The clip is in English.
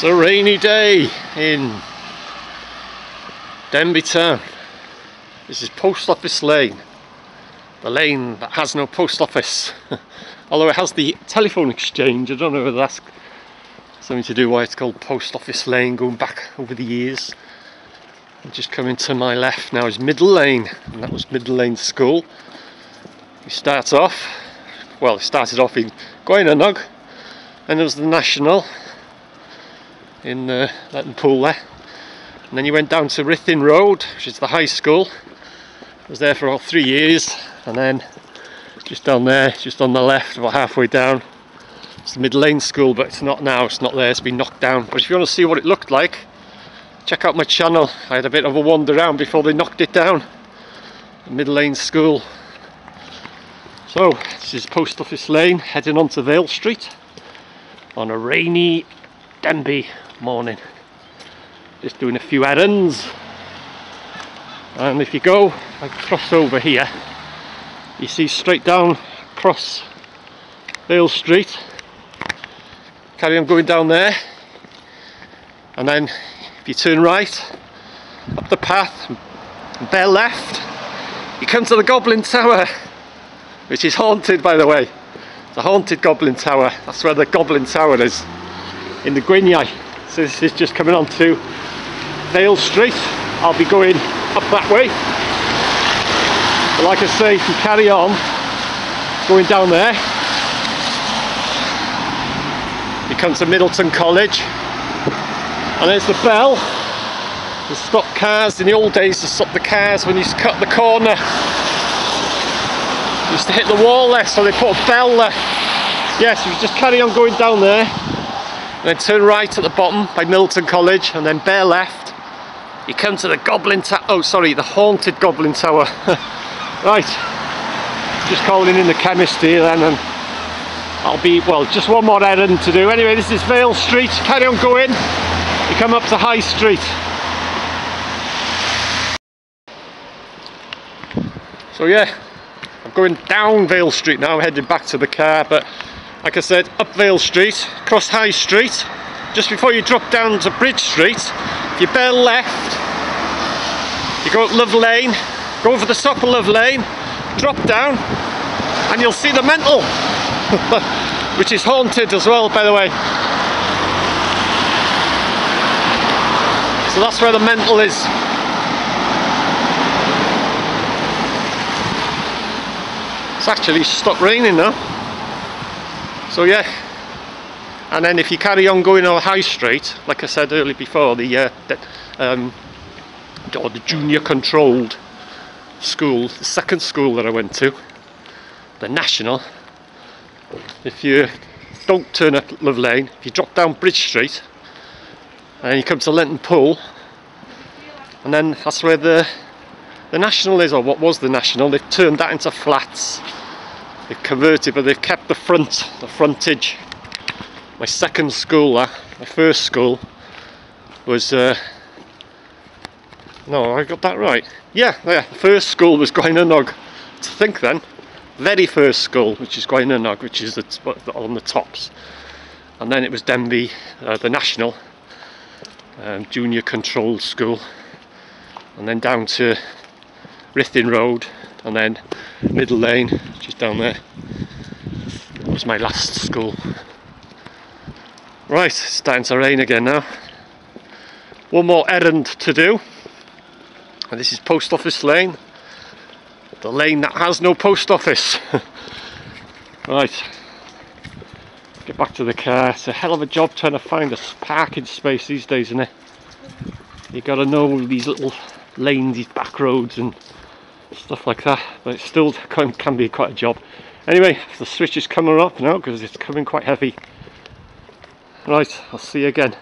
It's a rainy day in Denbigh Town. This is Post Office Lane. The lane that has no post office. Although it has the telephone exchange. I don't know whether that's something to do why it's called Post Office Lane going back over the years. And just coming to my left now is Middle Lane. And that was Middle Lane School. We start off, well it started off in Gwaenynog. And there was the National in uh, Lenten Pool there. And then you went down to Ruthin Road, which is the high school. I was there for about three years, and then just down there, just on the left, about halfway down, it's the Mid Lane School, but it's not now, it's not there, it's been knocked down. But if you want to see what it looked like, check out my channel. I had a bit of a wander around before they knocked it down. The Mid Lane School. So, this is Post Office Lane, heading on to Vale Street on a rainy Denbigh morning. Just doing a few errands. And if you go, like cross over here, you see straight down across Vale Street. Carry on going down there. And then if you turn right, up the path, bear left, you come to the Goblin Tower, which is haunted by the way. It's a haunted Goblin Tower. That's where the Goblin Tower is, in the Gwyniau. So this is just coming on to Vale Street. I'll be going up that way. But like I say, if you carry on going down there, you come to Middleton College. And there's the bell. To stop cars in the old days to stop the cars when you cut the corner. used to hit the wall there, so they put a bell there. Yes, you just carry on going down there and then turn right at the bottom by Milton College and then bear left. You come to the Goblin Tower oh sorry the haunted Goblin Tower. Right. Just calling in the chemist here then and I'll be well just one more errand to do. Anyway this is Vale Street. Carry on going. You come up to High Street. So yeah I'm going down Vale Street now I'm heading back to the car but like I said, up Vale Street, across High Street, just before you drop down to Bridge Street, if you bear left, you go up Love Lane, go over the top of Love Lane, drop down, and you'll see the Mental, which is haunted as well, by the way. So that's where the Mental is. It's actually stopped raining now. So yeah, and then if you carry on going on High Street, like I said earlier before, the, uh, um, or the junior controlled school, the second school that I went to, the National, if you don't turn up Love Lane, if you drop down Bridge Street, and you come to Lenten Pool, and then that's where the the National is, or what was the National, they've turned that into flats they've converted but they've kept the front the frontage. My second school uh, my first school was uh, no I got that right. Yeah yeah the first school was Gwaenynog to think then very first school which is Gwaenynog which is the, on the tops. And then it was Denbigh, uh, the national um, junior controlled school. And then down to Ruthin Road and then Middle Lane down there. That was my last school. Right it's starting to rain again now. One more errand to do. And this is Post Office Lane. The lane that has no post office. Right. Get back to the car. It's a hell of a job trying to find a parking space these days isn't it? You gotta know these little lanes these back roads and stuff like that but it still can, can be quite a job. Anyway the switch is coming up now because it's coming quite heavy. Right I'll see you again